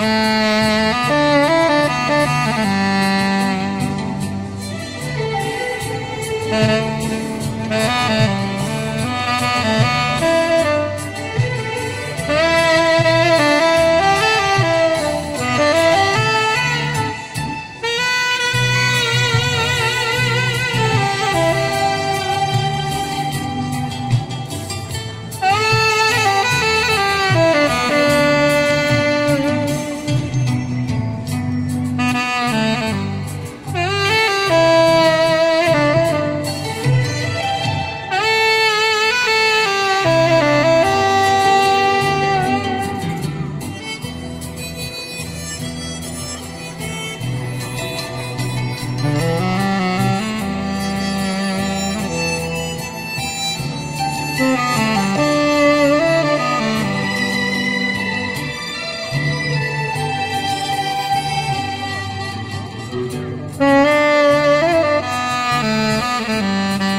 Thank you. Música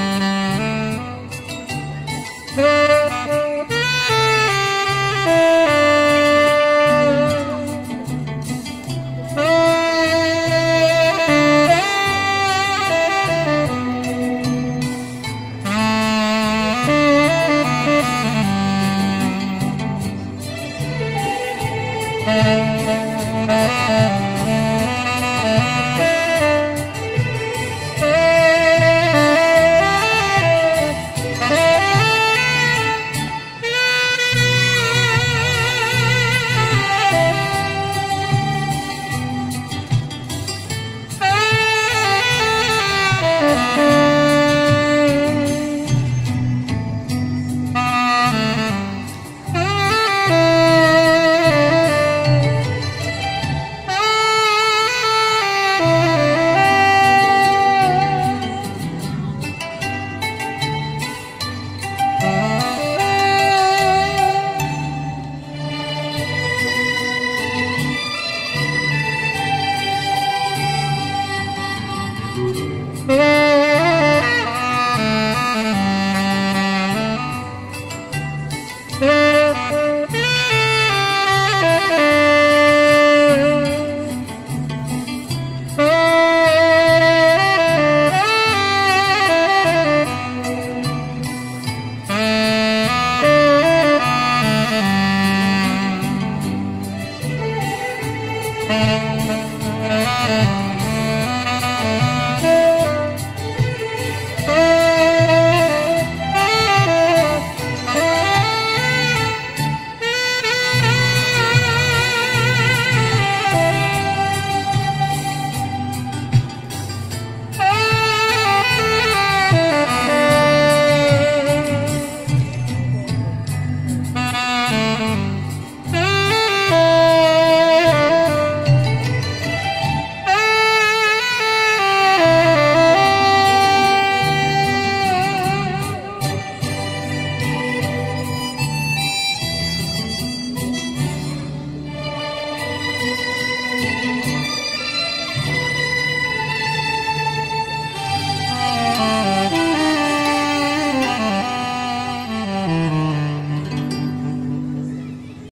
Música